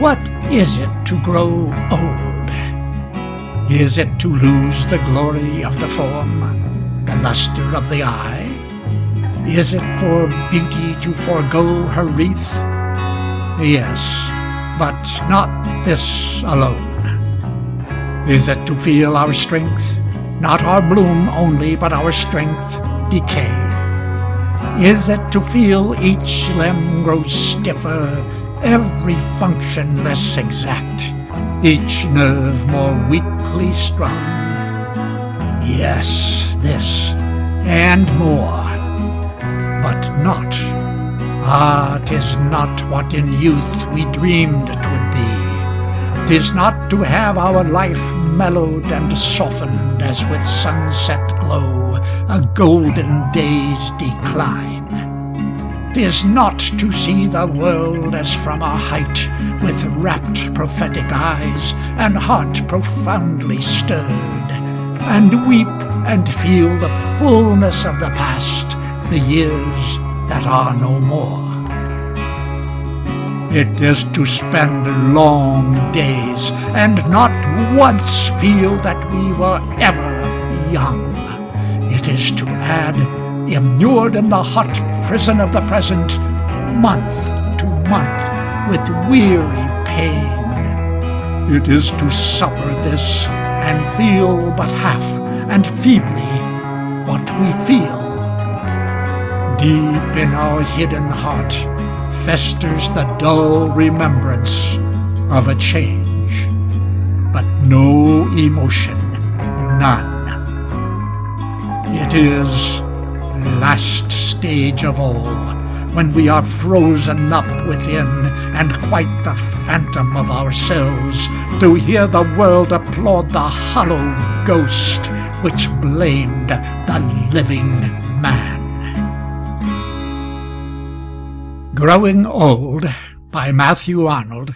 What is it to grow old? Is it to lose the glory of the form, the lustre of the eye? Is it for beauty to forego her wreath? Yes, but not this alone. Is it to feel our strength, not our bloom only, but our strength decay? Is it to feel each limb grow stiffer, every function less exact, each nerve more weakly strung? Yes, this, and more, but not. Ah, 'tis not what in youth we dreamed 'twould be. 'Tis not to have our life mellowed and softened as with sunset glow a golden day's decline. 'Tis not to see the world as from a height with rapt prophetic eyes and heart profoundly stirred, and weep and feel the fullness of the past, the years that are no more. It is to spend long days and not once feel that we were ever young. It is to add, immured in the hot prison of the present, month to month with weary pain. It is to suffer this and feel but half and feebly what we feel. Deep in our hidden heart festers the dull remembrance of a change, but no emotion, none. It is last stage of all, when we are frozen up within and quite the phantom of ourselves, to hear the world applaud the hollow ghost which blamed the living man. Growing Old by Matthew Arnold